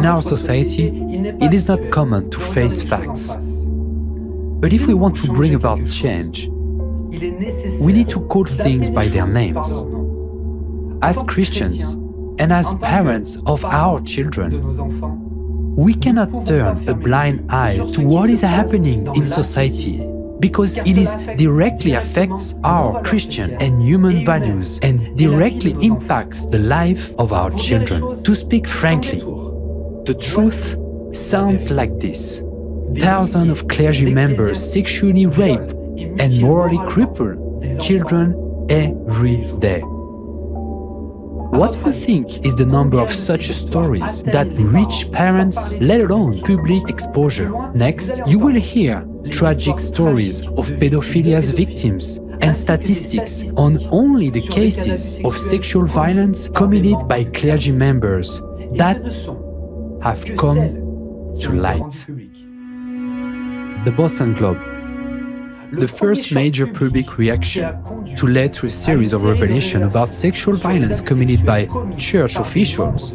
in our society, it is not common to face facts. But if we want to bring about change, we need to call things by their names. As Christians and as parents of our children, we cannot turn a blind eye to what is happening in society because it is directly affects our Christian and human values and directly impacts the life of our children. To speak frankly, the truth sounds like this. Thousands of clergy members sexually rape and morally cripple children every day. What do you think is the number of such stories that reach parents, let alone public exposure? Next, you will hear tragic stories of pedophilia's victims and statistics on only the cases of sexual violence committed by clergy members that have come to light. The Boston Globe the first major public reaction to lead to a series of revelations about sexual violence committed by church officials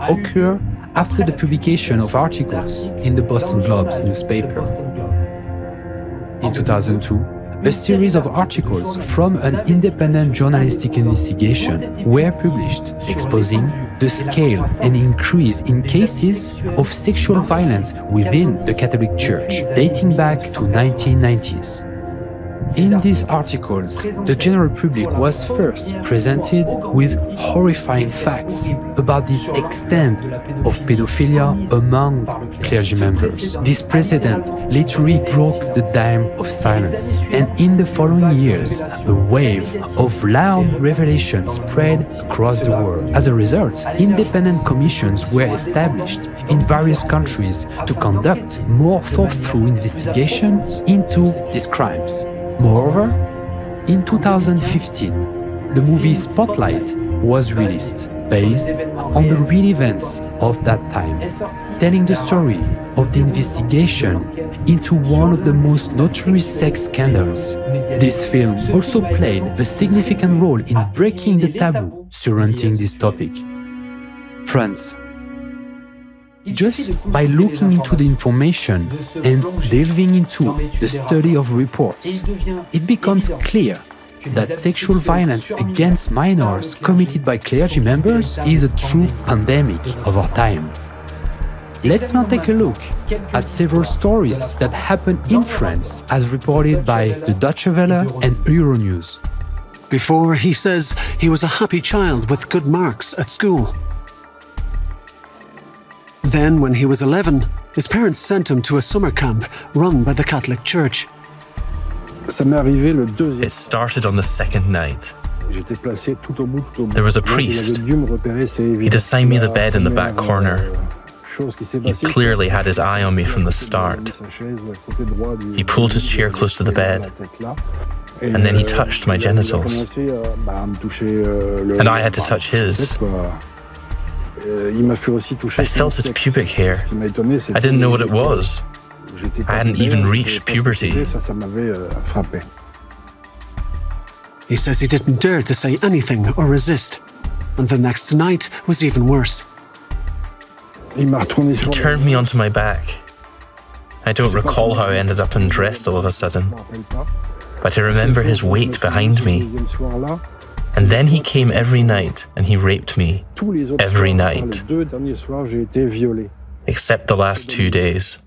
occur after the publication of articles in the Boston Globe's newspaper. In 2002, a series of articles from an independent journalistic investigation were published exposing the scale and increase in cases of sexual violence within the Catholic Church dating back to 1990s. In these articles, the general public was first presented with horrifying facts about the extent of pedophilia among clergy members. This precedent literally broke the dam of silence, and in the following years, a wave of loud revelations spread across the world. As a result, independent commissions were established in various countries to conduct more thought-through investigations into these crimes. Moreover, in 2015, the movie Spotlight was released, based on the real events of that time, telling the story of the investigation into one of the most notorious sex scandals. This film also played a significant role in breaking the taboo surrounding this topic. Friends, just by looking into the information and delving into the study of reports, it becomes clear that sexual violence against minors committed by clergy members is a true pandemic of our time. Let's now take a look at several stories that happened in France as reported by the Deutsche Welle and Euronews. Before, he says he was a happy child with good marks at school. Then, when he was 11, his parents sent him to a summer camp run by the Catholic Church. It started on the second night. There was a priest. He'd assigned me the bed in the back corner. He clearly had his eye on me from the start. He pulled his chair close to the bed, and then he touched my genitals. And I had to touch his. I felt his pubic hair. I didn't know what it was. I hadn't even reached puberty. He says he didn't dare to say anything or resist. And the next night was even worse. He turned me onto my back. I don't recall how I ended up undressed all of a sudden, but I remember his weight behind me. And then he came every night and he raped me every night, except the last two days.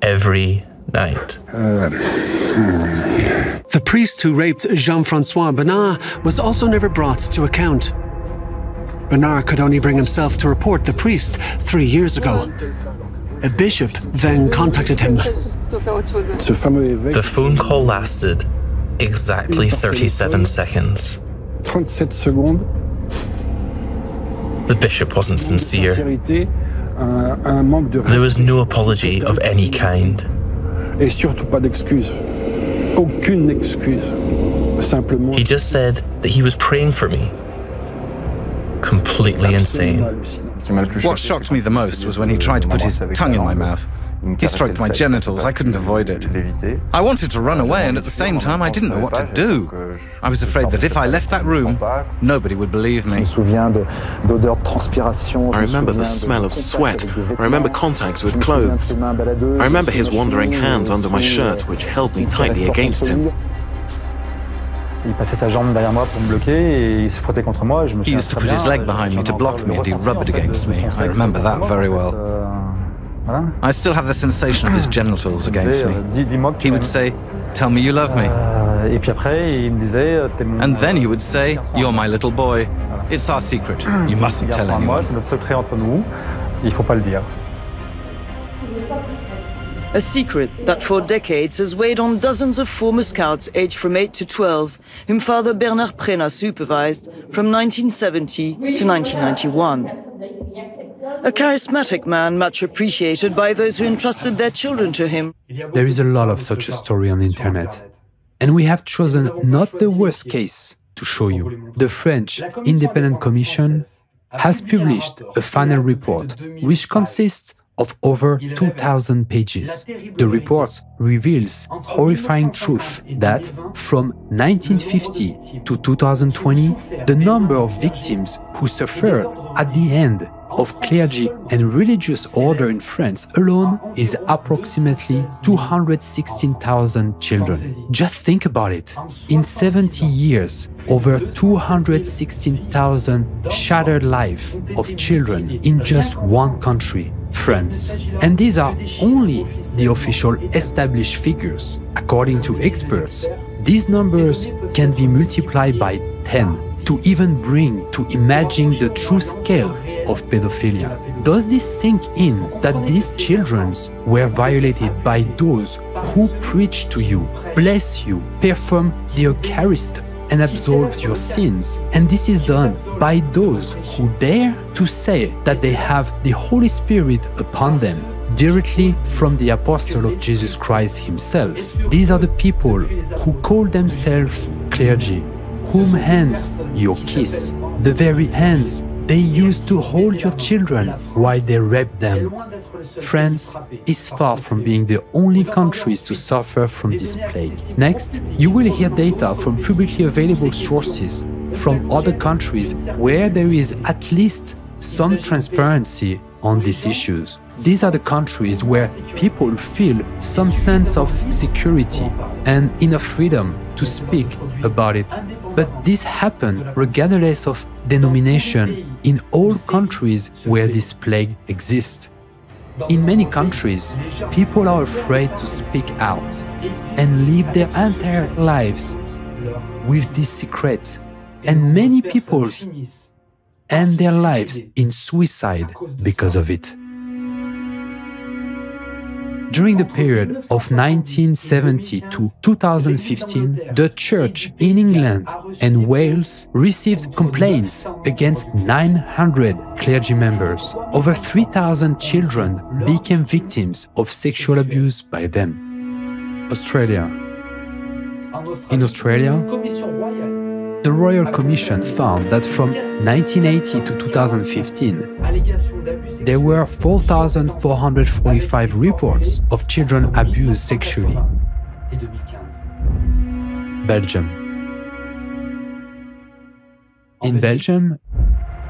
Every night. Hmm. The priest who raped Jean Francois Bernard was also never brought to account. Bernard could only bring himself to report the priest three years ago. A bishop then contacted him. The phone call lasted exactly 37 seconds. The bishop wasn't sincere. There was no apology of any kind. He just said that he was praying for me. Completely insane. What shocked me the most was when he tried to put his tongue in my mouth. He stroked my genitals. I couldn't avoid it. I wanted to run away, and at the same time, I didn't know what to do. I was afraid that if I left that room, nobody would believe me. I remember the smell of sweat. I remember contacts with clothes. I remember his wandering hands under my shirt, which held me tightly against him. Il passait sa jambe derrière moi pour me bloquer et il se frottait contre moi. Je me he used to put his leg behind me to block me and he rubbed against me. I remember that very well. Euh, I still have the sensation of his genitals against me. He would say, Tell me you love me. And then he would say, You're my little boy. It's our secret. You mustn't tell anyone. A secret that for decades has weighed on dozens of former scouts aged from 8 to 12, whom Father Bernard Preynat supervised from 1970 to 1991. A charismatic man much appreciated by those who entrusted their children to him. There is a lot of such a story on the internet. And we have chosen not the worst case to show you. The French Independent Commission has published a final report which consists of over 2,000 pages. The report reveals horrifying truth that from 1950 to 2020, the number of victims who suffered at the end of clergy and religious order in France alone is approximately 216,000 children. Just think about it. In 70 years, over 216,000 shattered lives of children in just one country, France. And these are only the official established figures. According to experts, these numbers can be multiplied by 10 to even bring to imagine the true scale of pedophilia. Does this sink in that these children were violated by those who preach to you, bless you, perform the Eucharist, and absolves your sins. And this is done by those who dare to say that they have the Holy Spirit upon them directly from the apostle of Jesus Christ himself. These are the people who call themselves clergy, whom hands you kiss, the very hands they used to hold your children while they raped them. France is far from being the only countries to suffer from this plague. Next, you will hear data from publicly available sources from other countries where there is at least some transparency on these issues. These are the countries where people feel some sense of security and enough freedom to speak about it. But this happened regardless of denomination in all countries where this plague exists. In many countries, people are afraid to speak out and live their entire lives with this secret. And many people end their lives in suicide because of it. During the period of 1970 to 2015, the Church in England and Wales received complaints against 900 clergy members. Over 3,000 children became victims of sexual abuse by them. Australia. In Australia, the Royal Commission found that from 1980 to 2015, there were 4,445 reports of children abused sexually. Belgium. In Belgium,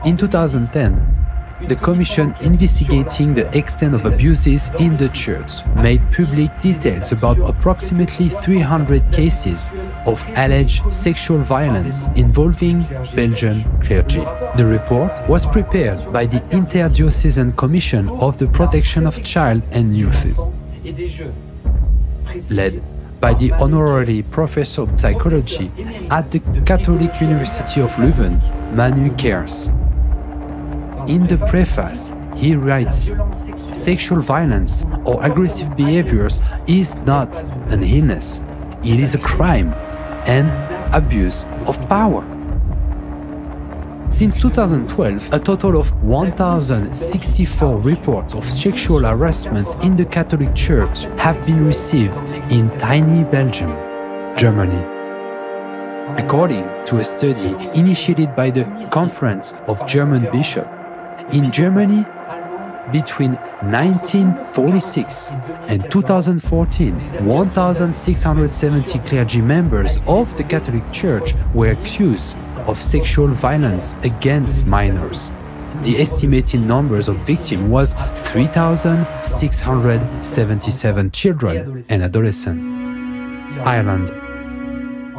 in 2010, the commission investigating the extent of abuses in the church made public details about approximately 300 cases of alleged sexual violence involving Belgian clergy. The report was prepared by the Interdiocesan Commission of the Protection of Child and Youths, led by the honorary professor of psychology at the Catholic University of Leuven, Manu Keirse. In the preface, he writes Sexual violence or aggressive behaviors is not an illness, it is a crime and abuse of power. Since 2012, a total of 1,064 reports of sexual harassments in the Catholic Church have been received in tiny Belgium, Germany. According to a study initiated by the Conference of German Bishops, in Germany, between 1946 and 2014, 1,670 clergy members of the Catholic Church were accused of sexual violence against minors. The estimated numbers of victims was 3,677 children and adolescents. Ireland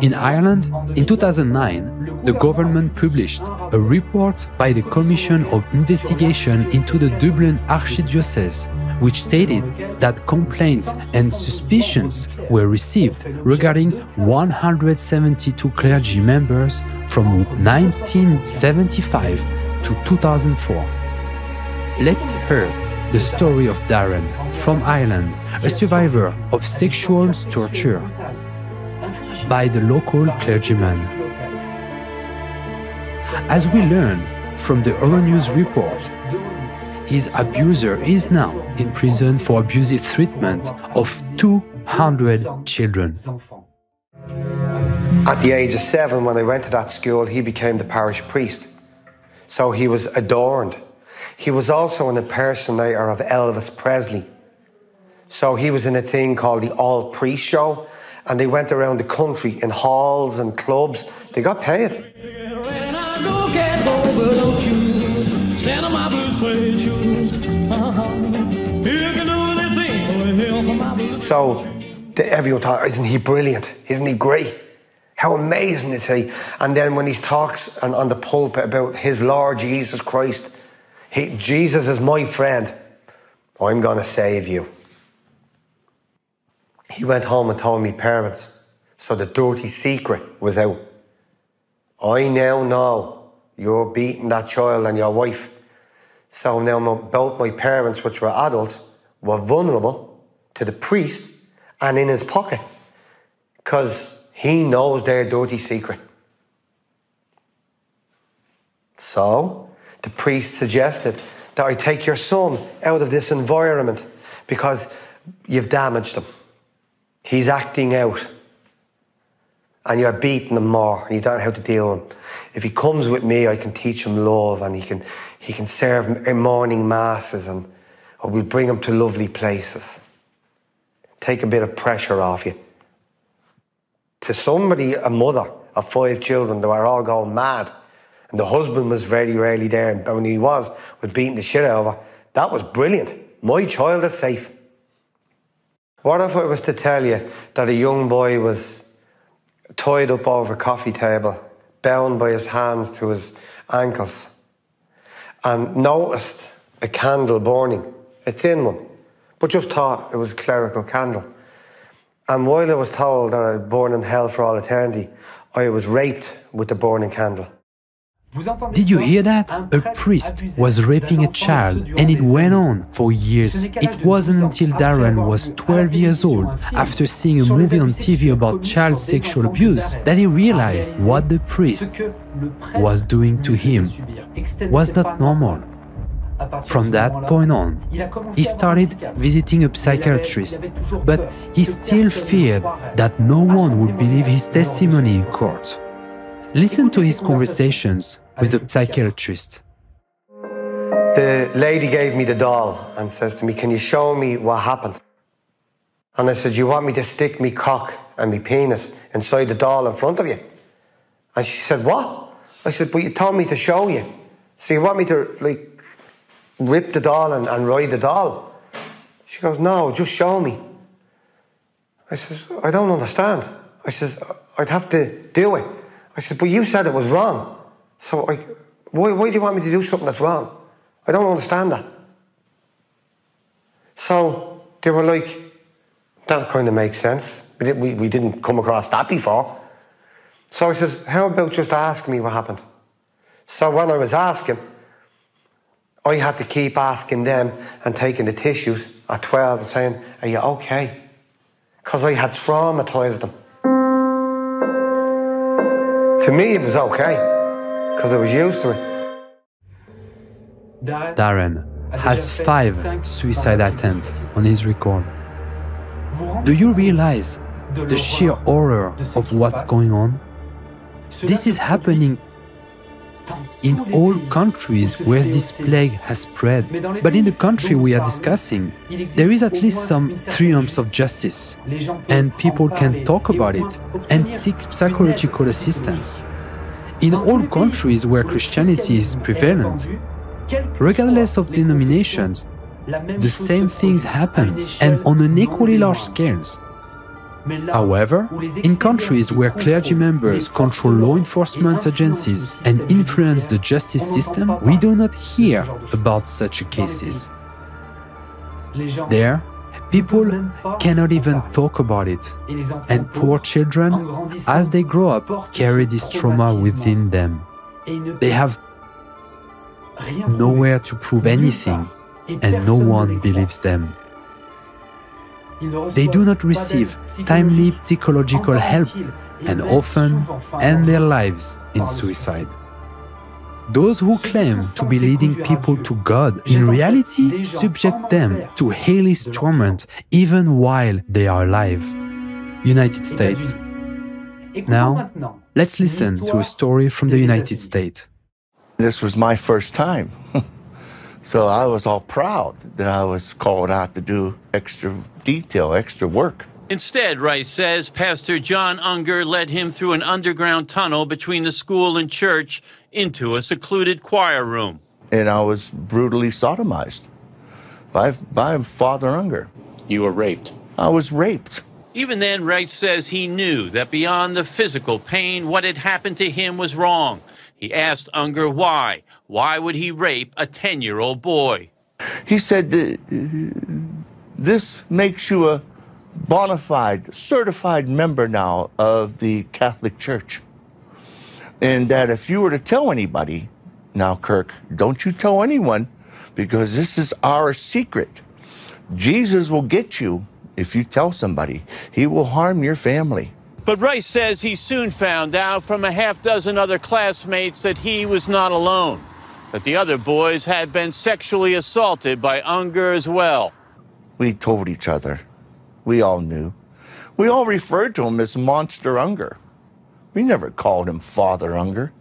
in Ireland, in 2009, the government published a report by the Commission of Investigation into the Dublin Archdiocese, which stated that complaints and suspicions were received regarding 172 clergy members from 1975 to 2004. Let's hear the story of Darren from Ireland, a survivor of sexual torture by the local clergyman. As we learn from the Euronews report, his abuser is now in prison for abusive treatment of 200 children. At the age of seven, when I went to that school, he became the parish priest. So he was adorned. He was also an impersonator of Elvis Presley. So he was in a thing called the All Priest Show, and they went around the country in halls and clubs. They got paid. So everyone thought, isn't he brilliant? Isn't he great? How amazing is he? And then when he talks on, on the pulpit about his Lord Jesus Christ, he, Jesus is my friend. I'm going to save you. He went home and told me parents, so the dirty secret was out. I now know you're beating that child and your wife. So now both my parents, which were adults, were vulnerable to the priest and in his pocket because he knows their dirty secret. So the priest suggested that I take your son out of this environment because you've damaged him. He's acting out. And you're beating him more and you don't know how to deal with him. If he comes with me, I can teach him love and he can, he can serve morning masses and or we'll bring him to lovely places. Take a bit of pressure off you. To somebody, a mother of five children, they were all going mad. And the husband was very rarely there. And when he was, was beating the shit out of her. That was brilliant. My child is safe. What if I was to tell you that a young boy was tied up over a coffee table, bound by his hands to his ankles, and noticed a candle burning, a thin one, but just thought it was a clerical candle. And while I was told that I'd burn in hell for all eternity, I was raped with the burning candle. Did you hear that? A priest was raping a child and it went on for years. It wasn't until Darren was 12 years old, after seeing a movie on TV about child sexual abuse, that he realized what the priest was doing to him was not normal. From that point on, he started visiting a psychiatrist, but he still feared that no one would believe his testimony in court. Listen to his conversations with the psychiatrist. The lady gave me the doll and says to me, Can you show me what happened? And I said, You want me to stick me cock and me penis inside the doll in front of you? And she said, What? I said, But you told me to show you. So you want me to like rip the doll and, and ride the doll? She goes, No, just show me. I said, I don't understand. I said, I'd have to do it. I said, but you said it was wrong. So why, why do you want me to do something that's wrong? I don't understand that. So they were like, that kind of makes sense. We, did, we, we didn't come across that before. So I said, how about just asking me what happened? So when I was asking, I had to keep asking them and taking the tissues at 12 and saying, are you okay? Because I had traumatized them. To me, it was okay because I was used to it. Darren has five suicide attempts on his record. Do you realize the sheer horror of what's going on? This is happening in all countries where this plague has spread. But in the country we are discussing, there is at least some triumphs of justice, and people can talk about it and seek psychological assistance. In all countries where Christianity is prevalent, regardless of denominations, the same things happen and on an equally large scales. However, in countries where clergy members control law enforcement agencies and influence the justice system, we do not hear about such cases. There, people cannot even talk about it, and poor children, as they grow up, carry this trauma within them. They have nowhere to prove anything, and no one believes them. They do not receive timely psychological help and often end their lives in suicide. Those who claim to be leading people to God in reality subject them to hellish torment even while they are alive. United States. Now, let's listen to a story from the United States. This was my first time. So I was all proud that I was called out to do extra detail, extra work. Instead, Rice says, Pastor John Unger led him through an underground tunnel between the school and church into a secluded choir room. And I was brutally sodomized by, by Father Unger. You were raped? I was raped. Even then, Rice says he knew that beyond the physical pain, what had happened to him was wrong. He asked Unger why. Why would he rape a 10 year old boy? He said, This makes you a bona fide, certified member now of the Catholic Church. And that if you were to tell anybody, now, Kirk, don't you tell anyone because this is our secret. Jesus will get you if you tell somebody, he will harm your family. But Rice says he soon found out from a half dozen other classmates that he was not alone that the other boys had been sexually assaulted by Unger as well. We told each other. We all knew. We all referred to him as Monster Unger. We never called him Father Unger.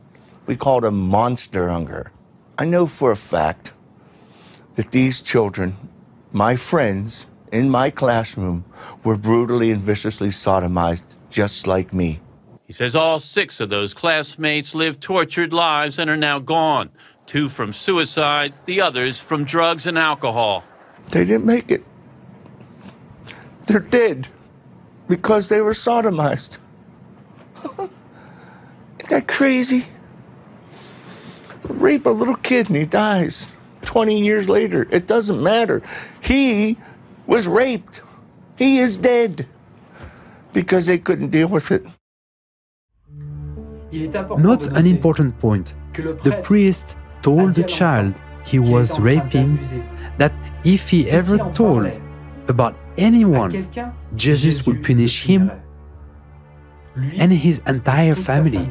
We called him Monster Unger. I know for a fact that these children, my friends in my classroom, were brutally and viciously sodomized just like me. He says all six of those classmates lived tortured lives and are now gone two from suicide, the others from drugs and alcohol. They didn't make it. They're dead because they were sodomized. Isn't that crazy? Rape a little kid and he dies. 20 years later, it doesn't matter. He was raped. He is dead because they couldn't deal with it. Not an important point. The priest told the child he was raping that if he ever told about anyone, Jesus would punish him and his entire family.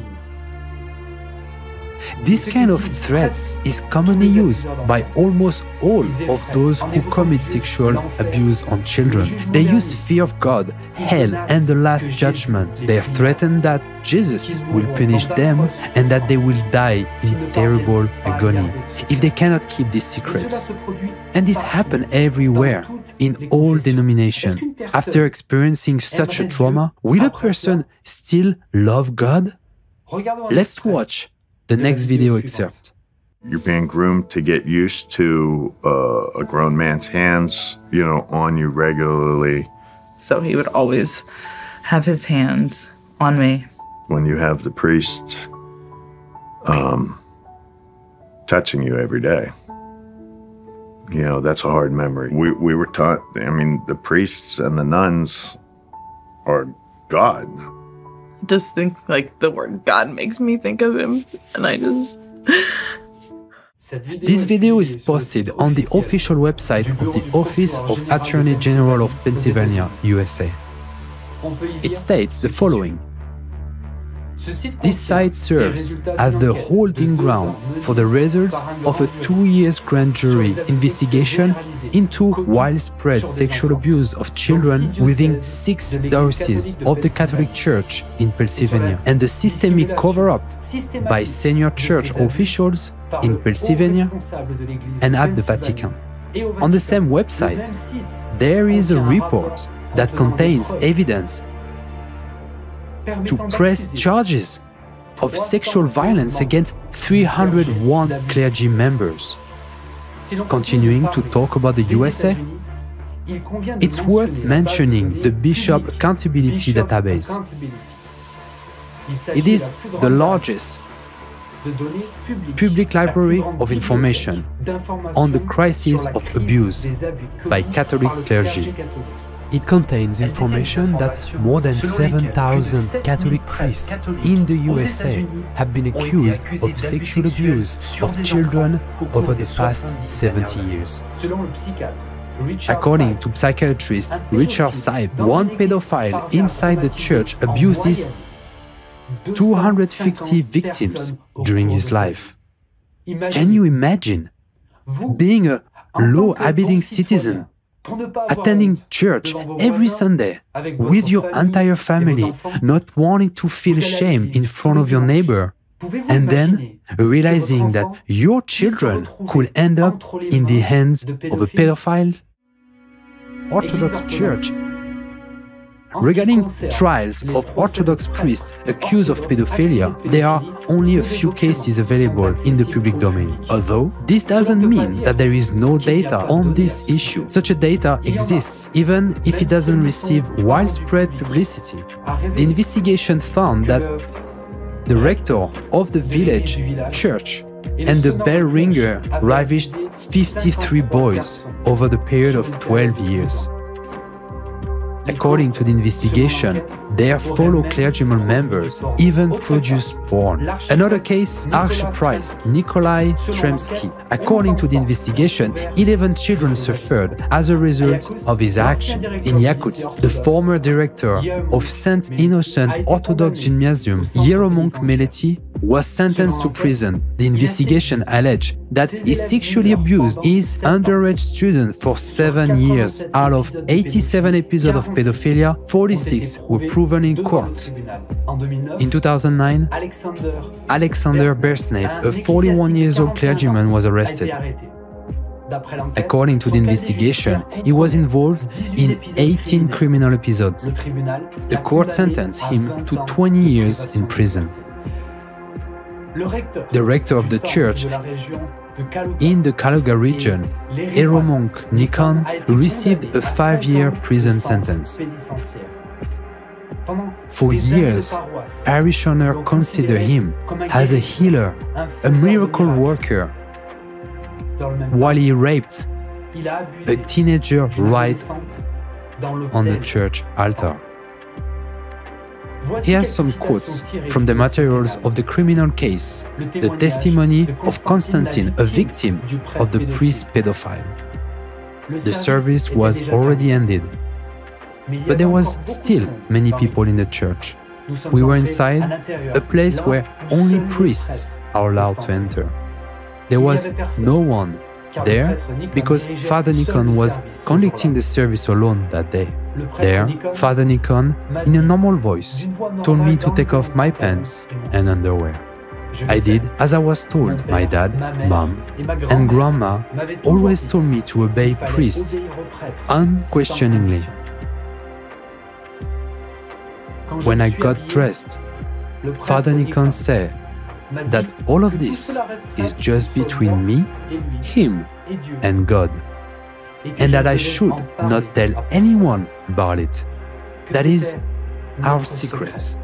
This kind of threats is commonly used by almost all of those who commit sexual abuse on children. They use fear of God, hell, and the last judgment. They threaten that Jesus will punish them and that they will die in terrible agony if they cannot keep this secret. And this happens everywhere, in all denominations. After experiencing such a trauma, will a person still love God? Let's watch the next video excerpt. You're being groomed to get used to uh, a grown man's hands, you know, on you regularly. So he would always have his hands on me. When you have the priest um, touching you every day, you know, that's a hard memory. We, we were taught, I mean, the priests and the nuns are God just think like the word God makes me think of him, and I just. This video is posted on the official website of the Office of Attorney General of Pennsylvania, USA. It states the following This site serves as the holding ground for the results of a two years grand jury investigation into widespread sexual abuse of children within six dioceses of the Catholic Church in Pennsylvania. and the systemic cover up by senior church officials in Pennsylvania and at the Vatican. On the same website, there is a report that contains evidence to press charges of sexual violence against 301 clergy members. Continuing to talk about the USA, it's worth mentioning the Bishop Accountability Database. It is the largest public library of information on the crisis of abuse by Catholic clergy. It contains information that more than 7,000 Catholic priests in the USA have been accused of sexual abuse of children over the past 70 years. According to psychiatrist Richard Sipe, one pedophile inside the church abuses 250 victims during his life. Can you imagine being a law abiding citizen, attending church every Sunday with your entire family, not wanting to feel shame in front of your neighbor, and then realizing that your children could end up in the hands of a pedophile? Orthodox Church Regarding trials of Orthodox priests accused of pedophilia, there are only a few cases available in the public domain. Although this doesn't mean that there is no data on this issue. Such a data exists even if it doesn't receive widespread publicity. The investigation found that the rector of the village church and the bell ringer ravished 53 boys over the period of 12 years. According to the investigation, their fellow clergyman members even produced porn. Another case, Archpriest Nikolai Stremsky. According to the investigation, 11 children suffered as a result of his action. In Yakutsk, the former director of St. Innocent Orthodox Gymnasium, Yeromont Meleti, was sentenced to prison. The investigation alleged that he sexually abused his underage student for seven years. Out of 87 episodes of pedophilia, 46 were proven in court. In 2009, Alexander Bersnev, a 41 years old clergyman, was arrested. According to the investigation, he was involved in 18 criminal episodes. The court sentenced him to 20 years in prison. The rector of the church in the Kaluga region, Yeromont Nikon, received a five-year prison sentence. For years, parishioners considered him as a healer, a miracle worker, while he raped a teenager right on the church altar. Here are some quotes from the materials of the criminal case, the testimony of Constantine, a victim of the priest pedophile. The service was already ended, but there was still many people in the church. We were inside a place where only priests are allowed to enter. There was no one there because Father Nikon was conducting the service alone that day. There, Father Nikon, in a normal voice, told me to take off my pants and underwear. I did as I was told. My dad, mom, and grandma always told me to obey priests unquestioningly. When I got dressed, Father Nikon said that all of this is just between me, him, and God, and that I should not tell anyone about it. That is our secret.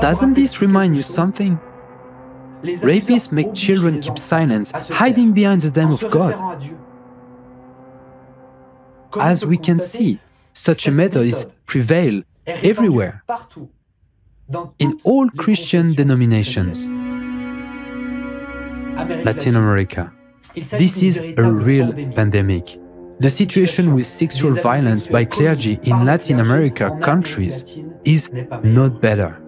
Doesn't this remind you something? Rapists make children keep silence, hiding behind the name of God. As we can see, such a method is prevail everywhere, in all Christian denominations. Latin America. This is a real pandemic. the situation with sexual violence by clergy in Latin America countries is not better.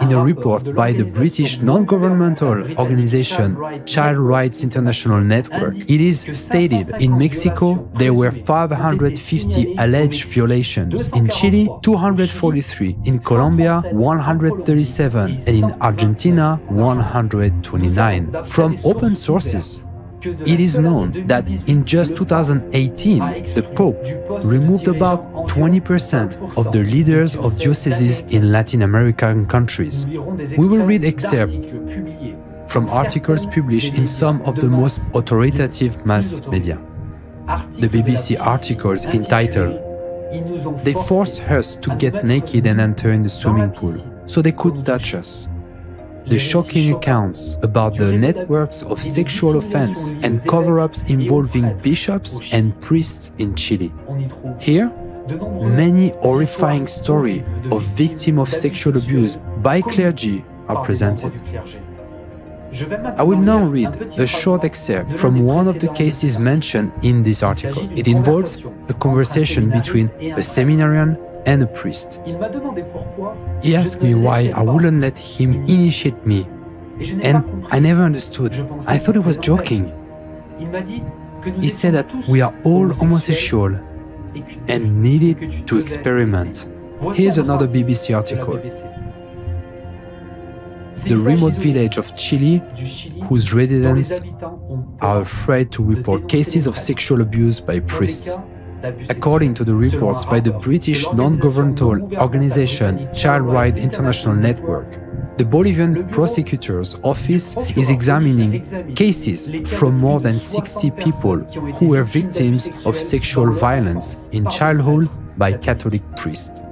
In a report by the British non-governmental organization Child Rights International Network, it is stated in Mexico there were 550 alleged violations, in Chile 243, in Colombia 137, and in Argentina 129. From open sources, it is known that in just 2018, the Pope removed about 20% of the leaders of dioceses in Latin American countries. We will read excerpts from articles published in some of the most authoritative mass media. The BBC articles entitled They forced us to get naked and enter in the swimming pool. so they could touch us the shocking accounts about the networks of sexual offense and cover-ups involving bishops and priests in Chile. Here, many horrifying stories of victims of sexual abuse by clergy are presented. I will now read a short excerpt from one of the cases mentioned in this article. It involves a conversation between a seminarian and a priest. He asked me why I wouldn't let him initiate me, and I never understood. I thought he was joking. He said that we are all homosexual and needed to experiment. Here's another BBC article. The remote village of Chile, whose residents are afraid to report cases of sexual abuse by priests. According to the reports by the British non-governmental organization Child Rights International Network, the Bolivian prosecutor's office is examining cases from more than 60 people who were victims of sexual violence in childhood by Catholic priests.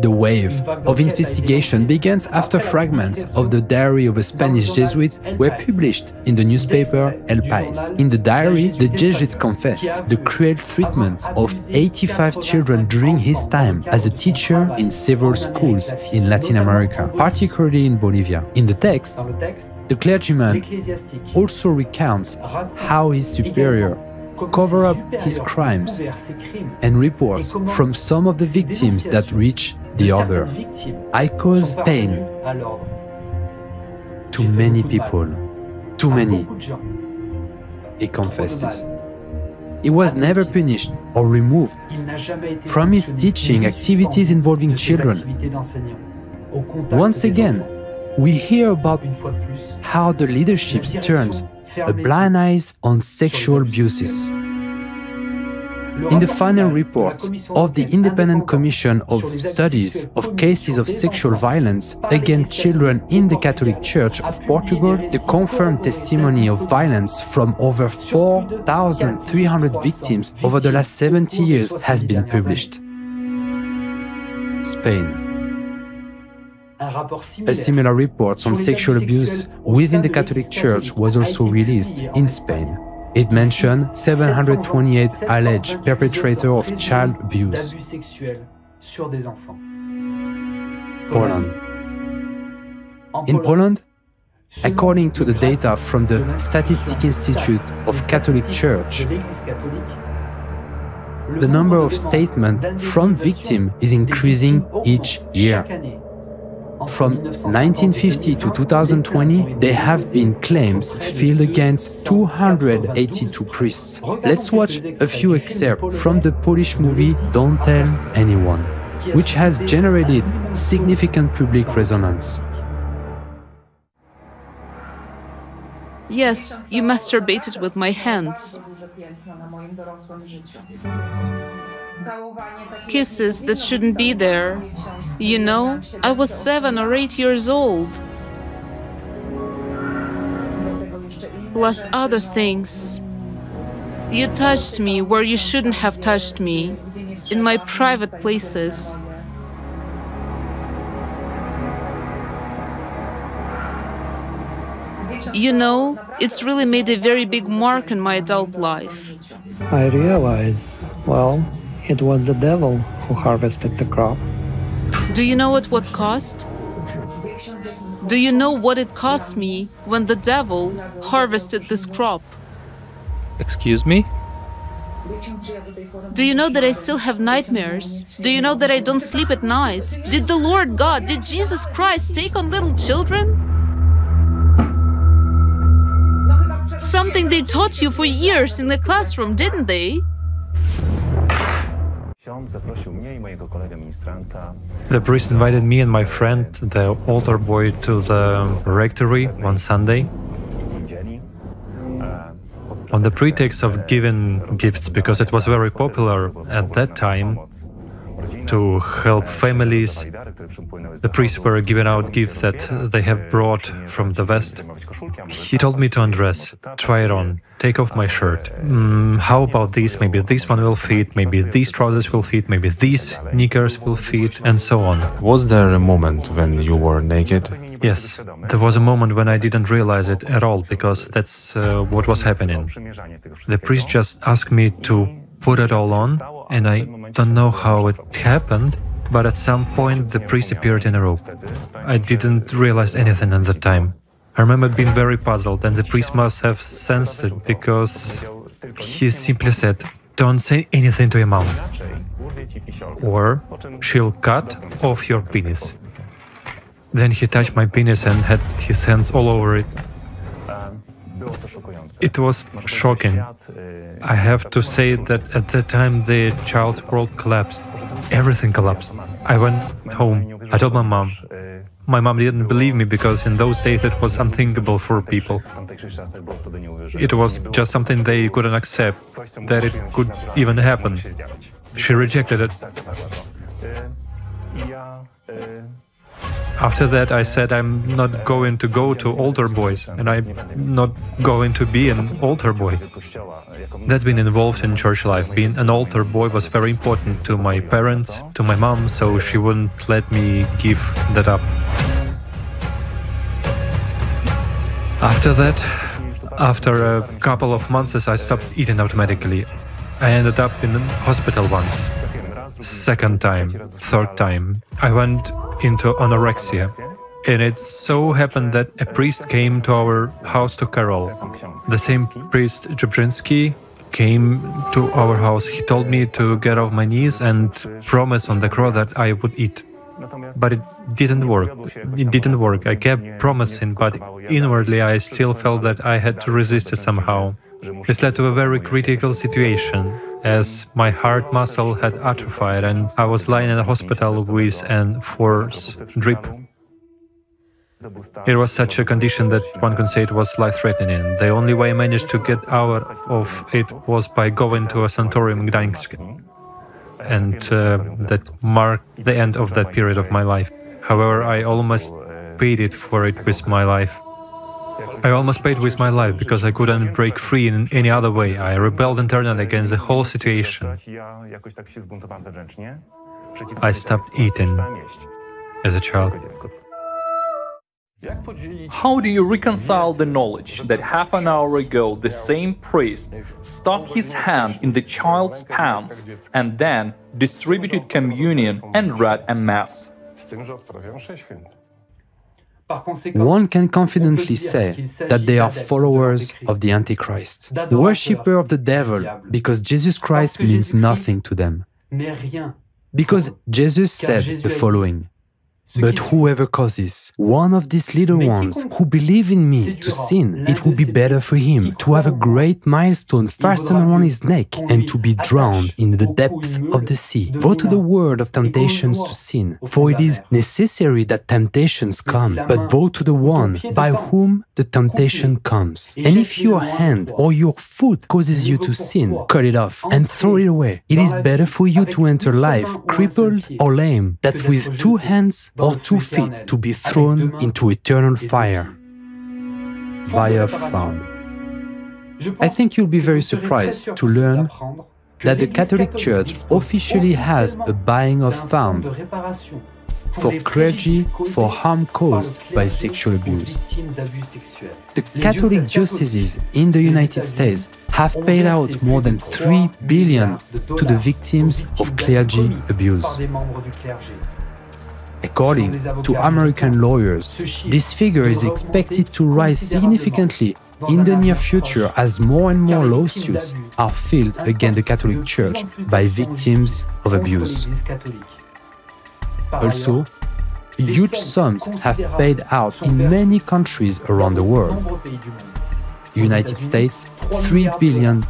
The wave of investigation begins after fragments of the diary of a Spanish Jesuit were published in the newspaper El País. In the diary, the Jesuit confessed the cruel treatment of 85 children during his time as a teacher in several schools in Latin America, particularly in Bolivia. In the text, the clergyman also recounts how his superior cover up his crimes and reports from some of the victims that reach the other. I cause pain to many people, too many, he confesses. He was never punished or removed from his teaching activities involving children. Once again, we hear about how the leadership turns a blind eye on sexual abuses. In the final report of the Independent Commission of Studies of Cases of Sexual Violence against Children in the Catholic Church of Portugal, the confirmed testimony of violence from over 4,300 victims over the last 70 years has been published. Spain. A similar report on sexual abuse within the Catholic Church was also released in Spain. It mentioned 728 alleged perpetrators of child abuse. Poland. In Poland, according to the data from the Statistic Institute of Catholic Church, the number of statements from victims is increasing each year. From 1950 to 2020, there have been claims filed against 282 priests. Let's watch a few excerpts from the Polish movie Don't Tell Anyone, which has generated significant public resonance. Yes, you masturbated with my hands. Kisses that shouldn't be there. You know, I was seven or eight years old. Plus other things. You touched me where you shouldn't have touched me, in my private places. You know, it's really made a very big mark in my adult life. I realize, well, it was the devil who harvested the crop. Do you know what what cost? Do you know what it cost me when the devil harvested this crop? Excuse me? Do you know that I still have nightmares? Do you know that I don't sleep at night? Did the Lord God, did Jesus Christ take on little children? Something they taught you for years in the classroom, didn't they? The priest invited me and my friend, the altar boy, to the rectory one Sunday. On the pretext of giving gifts because it was very popular at that time to help families. The priests were giving out gifts that they have brought from the West. He told me to undress, try it on, take off my shirt. Mm, how about this? Maybe this one will fit, maybe these trousers will fit, maybe these knickers will fit, and so on. Was there a moment when you were naked? Yes, there was a moment when I didn't realize it at all because that's uh, what was happening. The priest just asked me to put it all on, and I don't know how it happened, but at some point the priest appeared in a robe. I didn't realize anything at the time. I remember being very puzzled, and the priest must have sensed it because he simply said, Don't say anything to your mom, or she'll cut off your penis. Then he touched my penis and had his hands all over it. It was shocking. I have to say that at that time the child's world collapsed. Everything collapsed. I went home. I told my mom. My mom didn't believe me because in those days it was unthinkable for people. It was just something they couldn't accept, that it could even happen. She rejected it. After that, I said I'm not going to go to altar boys, and I'm not going to be an altar boy. That's been involved in church life. Being an altar boy was very important to my parents, to my mom, so she wouldn't let me give that up. After that, after a couple of months, I stopped eating automatically. I ended up in hospital once. Second time, third time. I went into anorexia. And it so happened that a priest came to our house to carol. The same priest, Jabrzynski, came to our house. He told me to get off my knees and promise on the cross that I would eat. But it didn't work. It didn't work. I kept promising, but inwardly I still felt that I had to resist it somehow. This led to a very critical situation, as my heart muscle had atrophied and I was lying in the hospital with an force drip. It was such a condition that one could say it was life-threatening. The only way I managed to get out of it was by going to a sanatorium in Gdańsk. And uh, that marked the end of that period of my life. However, I almost paid it for it with my life. I almost paid with my life because I couldn't break free in any other way. I rebelled internally against the whole situation. I stopped eating as a child. How do you reconcile the knowledge that half an hour ago the same priest stuck his hand in the child's pants and then distributed communion and read a mass? One can confidently say that they are followers of the Antichrist, worshipper of the devil, because Jesus Christ means nothing to them. Because Jesus said the following but whoever causes one of these little ones who believe in me to sin, it will be better for him to have a great milestone fastened around his neck and to be drowned in the depth of the sea. Vote to the word of temptations to sin, for it is necessary that temptations come, but vote to the one by whom the temptation comes. And if your hand or your foot causes you to sin, cut it off and throw it away. It is better for you to enter life crippled or lame, that with two hands or two feet to be thrown into eternal fire. Via found. I think you'll be very surprised to learn that the Catholic Church officially has a buying of fund for clergy for harm caused by sexual abuse. The Catholic dioceses in the United States have paid out more than 3 billion to the victims of clergy abuse. According to American lawyers, this figure is expected to rise significantly in the near future as more and more lawsuits are filed against the Catholic Church by victims of abuse. Also, huge sums have paid out in many countries around the world. United States, $3 billion.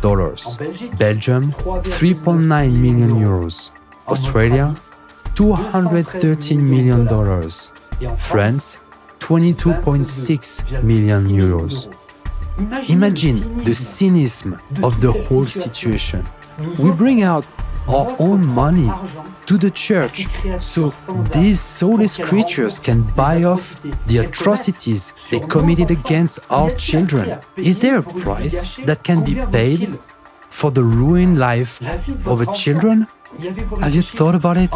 Belgium, 3.9 million euros. Australia, $213 million. France, 22.6 million euros. Imagine the cynism of the whole situation. We bring out our own money to the church so these soulless creatures can buy off the atrocities they committed against our children. Is there a price that can be paid for the ruined life of a children? Have you thought about it?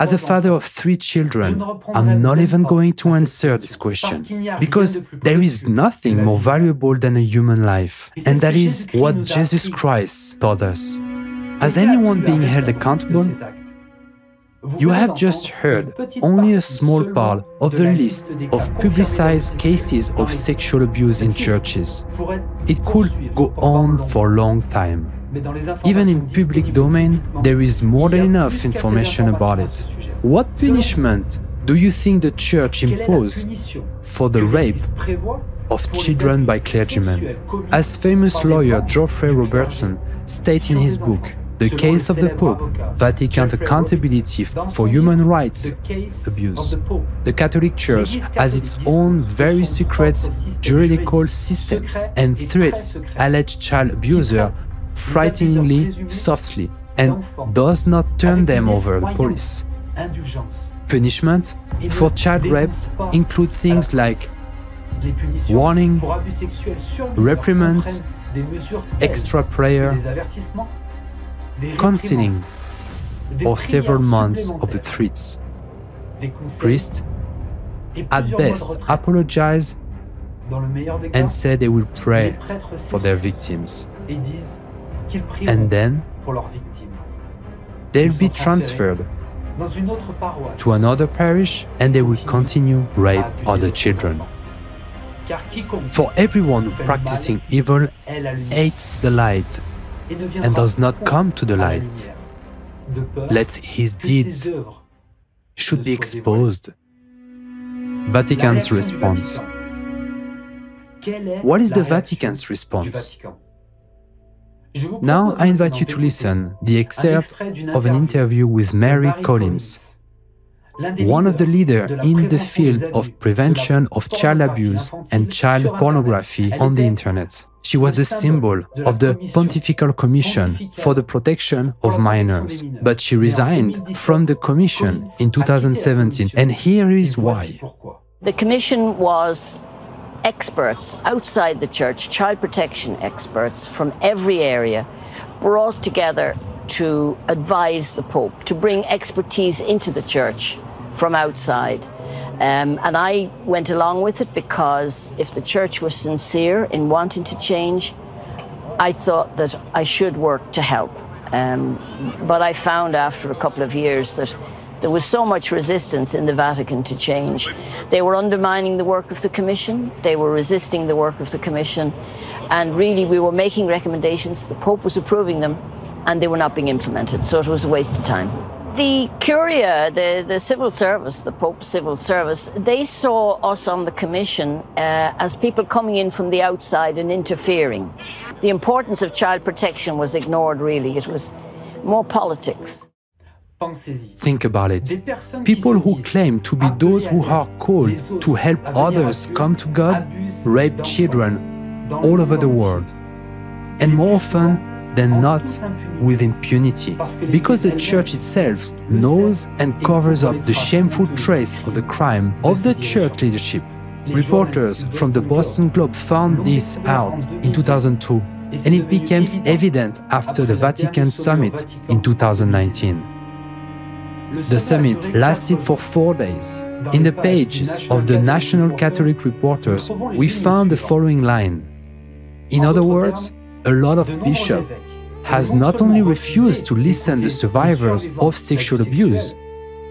As a father of three children, I'm not even going to answer this question because there is nothing more valuable than a human life. And that is what Jesus Christ taught us. Has anyone being held accountable? You have just heard only a small part of the list of publicized cases of sexual abuse in churches. It could go on for a long time. Even in public domain, there is more than enough information about it. What punishment do you think the church imposed for the rape of children by clergymen? As famous lawyer Geoffrey Robertson states in his book, The Case of the Pope, Vatican Accountability for Human Rights Abuse. The Catholic Church has its own very secret juridical system and threats alleged child abuser frighteningly softly and does not turn them over the police. Punishment for child rape include things like warning, reprimands, extra prayer, counseling, or several months of the threats. Priests, at best, apologize and say they will pray for their victims and then they'll be transferred to another parish and they will continue rape other children. For everyone practicing evil hates the light and does not come to the light, let his deeds should be exposed. Vatican's response. What is the Vatican's response? Now I invite you to listen the excerpt of an interview with Marie Collins, one of the leaders in the field of prevention of child abuse and child pornography on the internet. She was the symbol of the Pontifical Commission for the Protection of Minors, but she resigned from the commission in 2017, and here is why. The commission was experts outside the church, child protection experts from every area, brought together to advise the Pope, to bring expertise into the church from outside. Um, and I went along with it because if the church was sincere in wanting to change, I thought that I should work to help. Um, but I found after a couple of years that there was so much resistance in the Vatican to change. They were undermining the work of the Commission, they were resisting the work of the Commission, and really we were making recommendations, the Pope was approving them, and they were not being implemented, so it was a waste of time. The Curia, the, the civil service, the Pope's civil service, they saw us on the Commission uh, as people coming in from the outside and interfering. The importance of child protection was ignored, really. It was more politics. Think about it. People who claim to be those who are called to help others come to God rape children all over the world. And more often than not with impunity. Because the church itself knows and covers up the shameful trace of the crime of the church leadership. Reporters from the Boston Globe found this out in 2002, and it became evident after the Vatican summit in 2019. The summit lasted for four days. In the pages of the National Catholic Reporters, we found the following line. In other words, a lot of bishops has not only refused to listen to survivors of sexual abuse,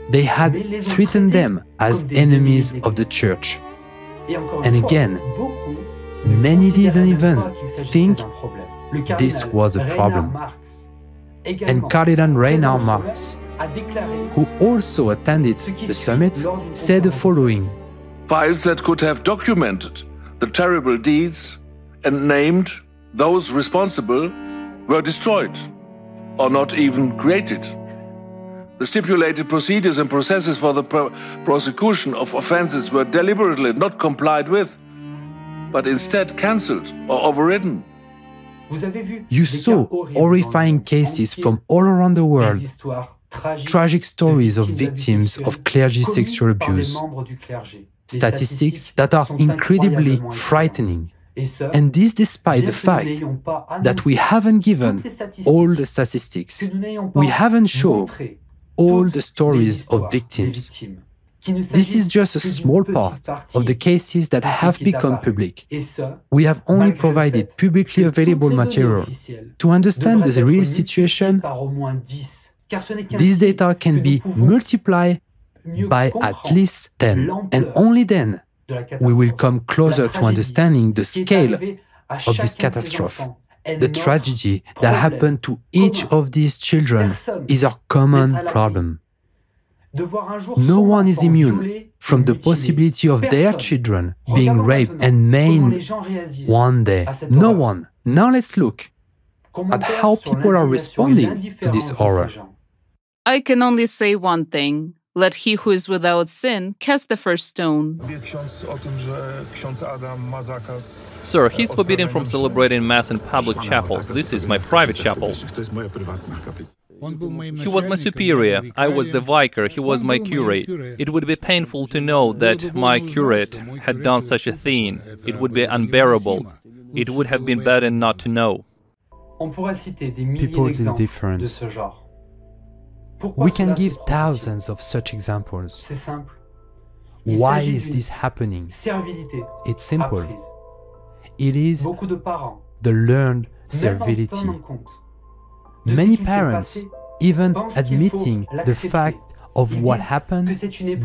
they had threatened them as enemies of the church. And again, Many didn't even think this was a problem. And Cardinal Reinhard Marx, who also attended the summit, said the following Files that could have documented the terrible deeds and named those responsible were destroyed or not even created. The stipulated procedures and processes for the pro prosecution of offenses were deliberately not complied with, but instead cancelled or overridden. You saw horrifying cases from all around the world, tragic stories of victims of clergy sexual abuse, statistics that are incredibly frightening. And this despite the fact that we haven't given all the statistics, we haven't shown all the stories of victims. This is just a small part of the cases that have become public. We have only provided publicly available material. To understand the real situation, this data can be multiplied by at least 10, and only then we will come closer to understanding the scale of this catastrophe. The tragedy that happened to each of these children is our common problem. No one is immune from the possibility of their children being raped and maimed one day. No one. Now let's look at how people are responding to this horror. I can only say one thing. Let he who is without sin cast the first stone. Sir, he's forbidden from celebrating Mass in public chapels. This is my private chapel. He was my superior, I was the vicar, he was my curate. It would be painful to know that my curate had done such a thing. It would be unbearable. It would have been better not to know. People's indifference. We can give thousands of such examples. Why is this happening? It's simple. It is the learned servility. Many parents, even admitting the fact of what happened,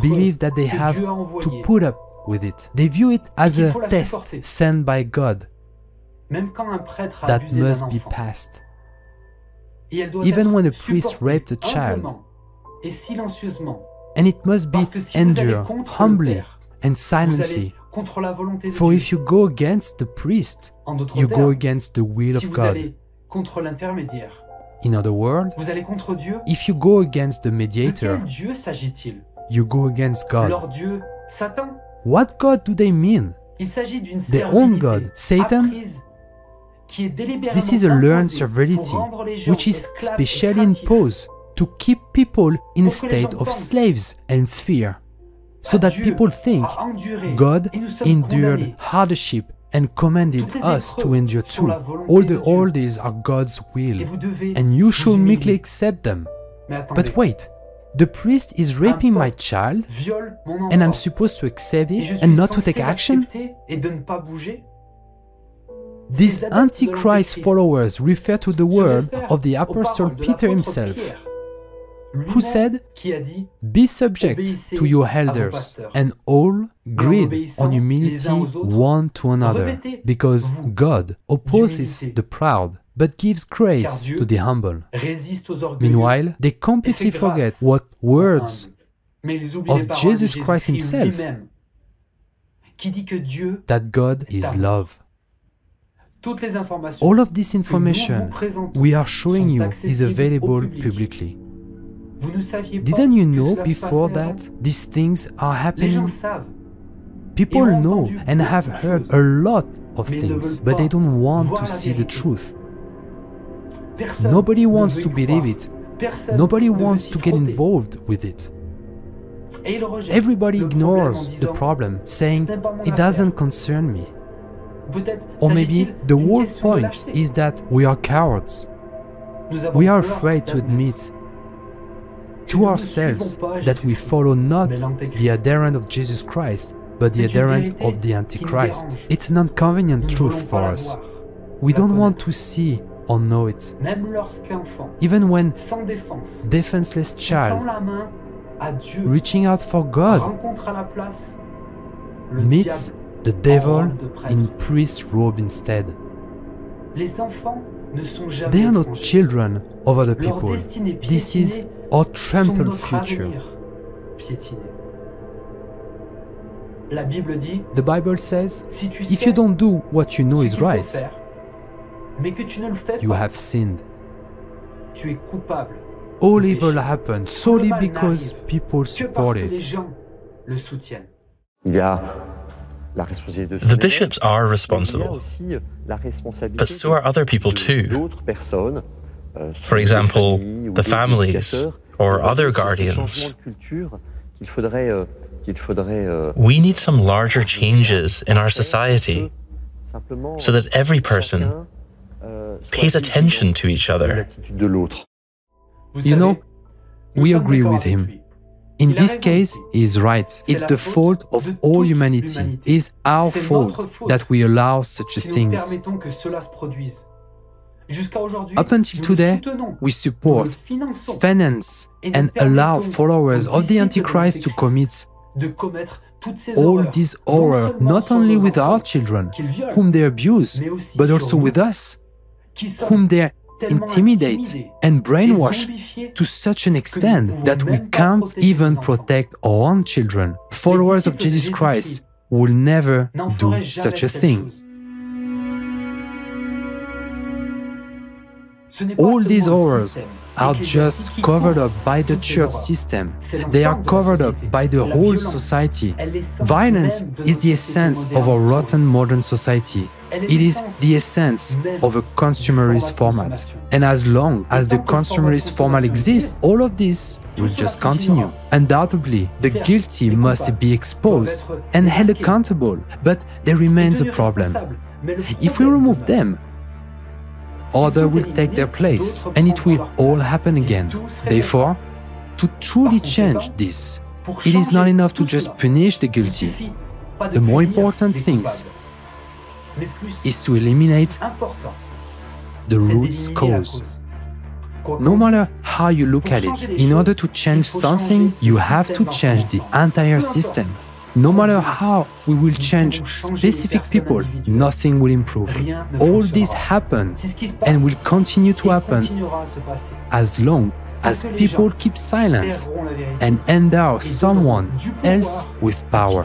believe that they have to put up with it. They view it as a test sent by God that must be passed. Even when a priest raped a child, and it must be endured humbly and silently. For if you go against the priest, you go against the will of God. In other words, if you go against the mediator, you go against God. What God do they mean? Their own God, Satan? This is a learned servility, which is specially imposed to keep people in a state of slaves and fear, so that people think God endured hardship and commanded us to endure too. All the orders are God's will, and you should meekly accept them. But wait, the priest is raping my child, and I'm supposed to accept it and not to take action? These Antichrist followers refer to the word of the Apostle Peter himself, who said, Be subject to your elders, and all greed on humility one to another, because God opposes the proud, but gives grace to the humble. Meanwhile, they completely forget what words of Jesus Christ himself that God is love. All of this information we are showing you is available publicly. Didn't you know before that these things are happening? People know and have heard a lot of things, but they don't want to see the truth. Nobody wants to believe it. Nobody wants to get involved with it. Everybody ignores the problem, saying, it doesn't concern me. Or maybe the whole point is that we are cowards. We are afraid to admit to ourselves that we follow not the adherent of Jesus Christ, but the adherent of the Antichrist. It's an inconvenient truth for us. We don't want to see or know it. Even when defenseless child reaching out for God meets the devil in priest robe instead. They are not children of other people. This is our trampled future. The Bible says, if you don't do what you know is right, you have sinned. All evil happened solely because people support it. The bishops are responsible, but so are other people too. For example, the families or other guardians. We need some larger changes in our society so that every person pays attention to each other. You know, we agree with him. In this case, he is right. It's the fault of all humanity. It's our fault that we allow such things. Up until today, we support, finance, and allow followers of the Antichrist to commit all this horror, not only with our children, whom they abuse, but also with us, whom they intimidate and brainwash to such an extent that we can't even protect our own children. Followers of Jesus Christ will never do such a thing. All these horrors are just covered up by the church system. They are covered up by the whole society. Violence is the essence of a rotten modern society. It is the essence of a consumerist format. And as long as the consumerist format exists, all of this will just continue. Undoubtedly, the guilty must be exposed and held accountable, but there remains a problem. If we remove them, other will take their place, and it will all happen again. Therefore, to truly change this, it is not enough to just punish the guilty. The more important things is to eliminate the root cause. No matter how you look at it, in order to change something, you have to change the entire system. No matter how we will change specific people, nothing will improve. All this happens and will continue to happen as long as people keep silent and endow someone else with power.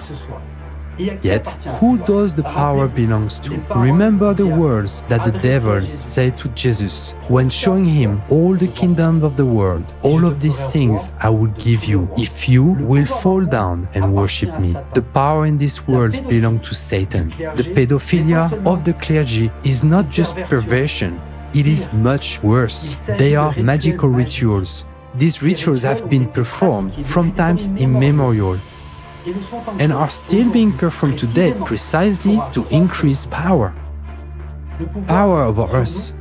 Yet, who does the power belongs to? Remember the words that the devil said to Jesus when showing him all the kingdoms of the world. All of these things I will give you if you will fall down and worship me. The power in this world belongs to Satan. The pedophilia of the clergy is not just perversion, it is much worse. They are magical rituals. These rituals have been performed from times immemorial and are still being performed today precisely to increase power. Power over us.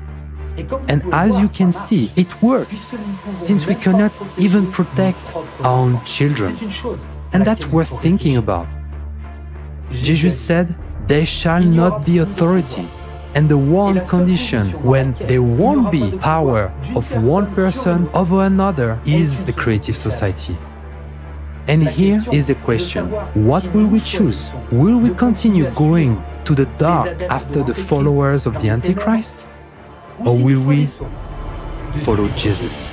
And as you can see, it works, since we cannot even protect our own children. And that's worth thinking about. Jesus said, There shall not be authority. And the one condition when there won't be power of one person over another is the creative society. And here is the question what will we choose? Will we continue going to the dark after the followers of the Antichrist? Or will we follow Jesus?